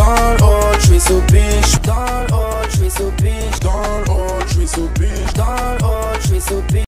dans le je suis sous biche. Dans je suis sous biche.